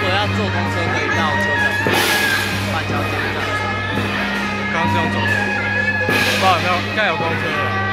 果要坐公车可以到车站，板桥车站。刚是要走的，不好，应该有公车了。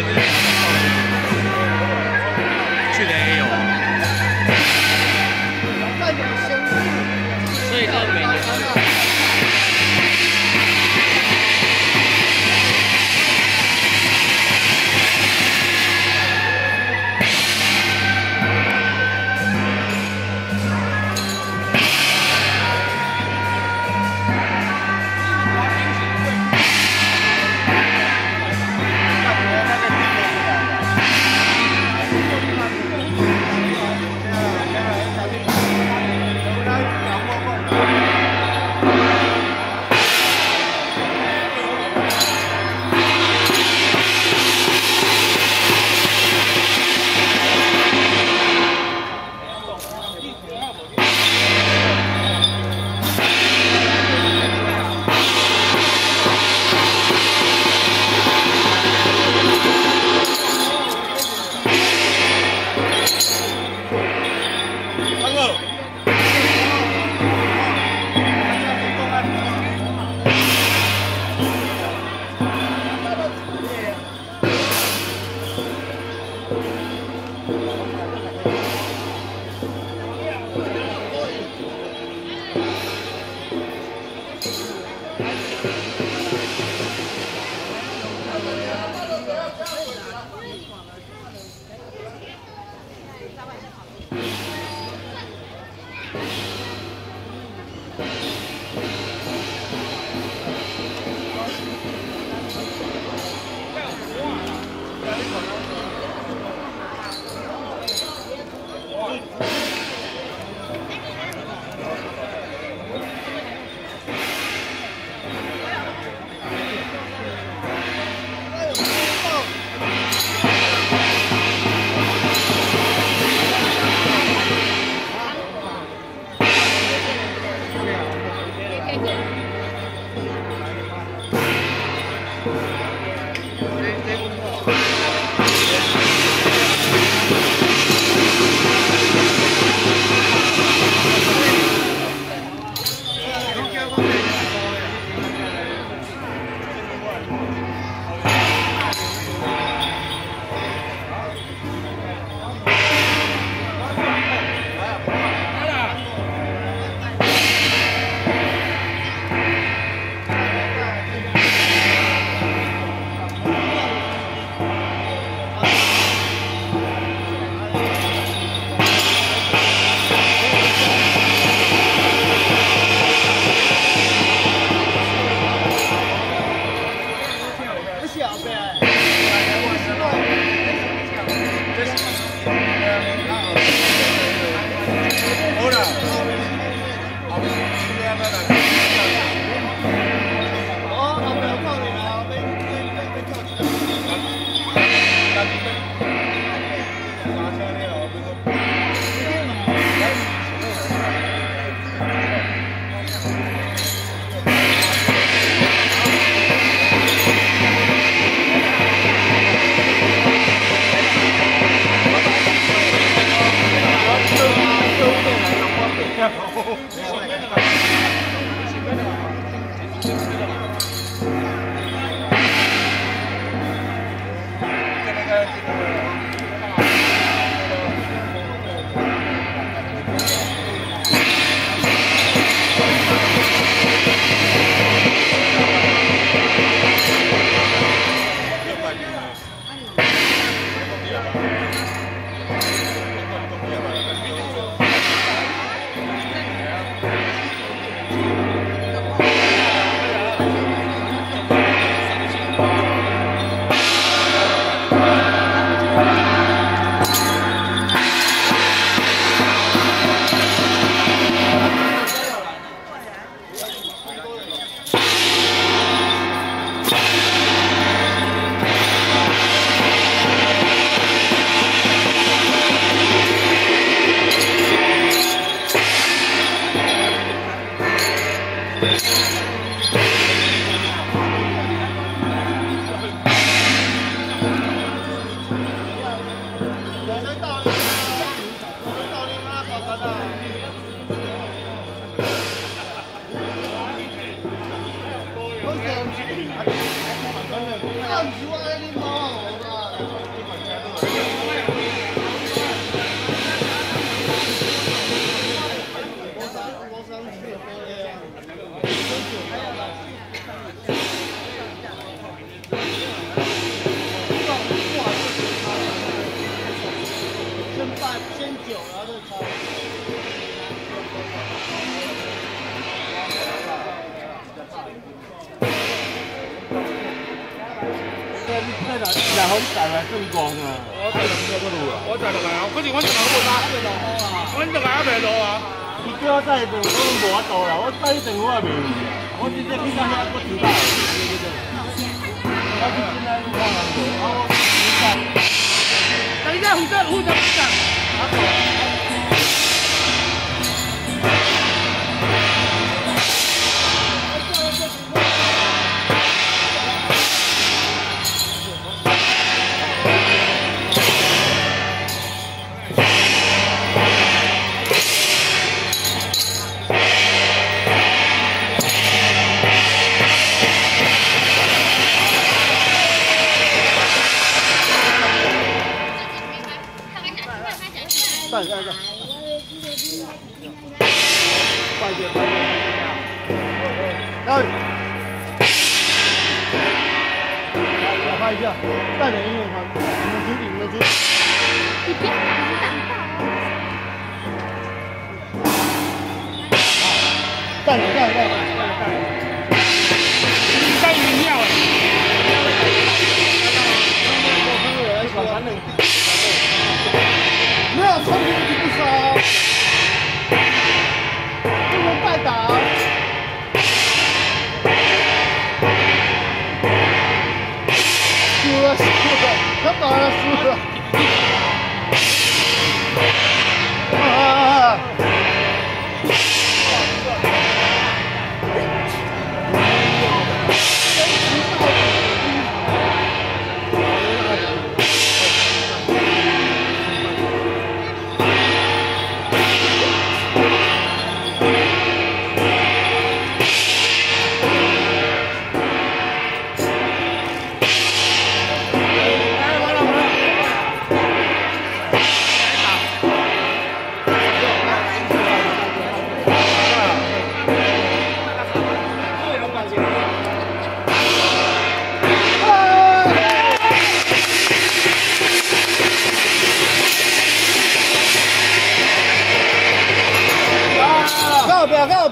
Yeah. no. 然后带来更光啊！我带两个路啊！我带落来啊！可是我带落冇打，我带落未落啊！你叫我带路，我无法度啦！我带电话未有！我直接去到。遐个知道。我去现在路上走，我知道。等一下，负责负责负责。快点，快点，快点，来，来拍一下，带点音乐看，你们听，你们听。你别带点，带点，带点，带点。有聪明的不说，了，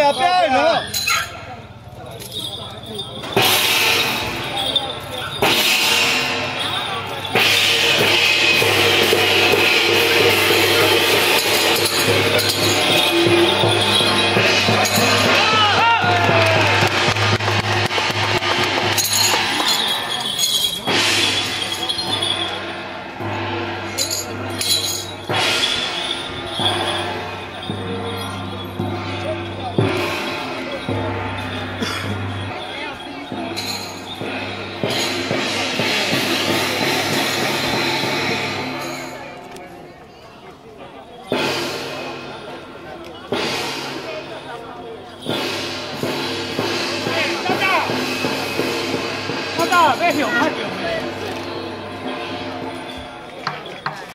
了。不要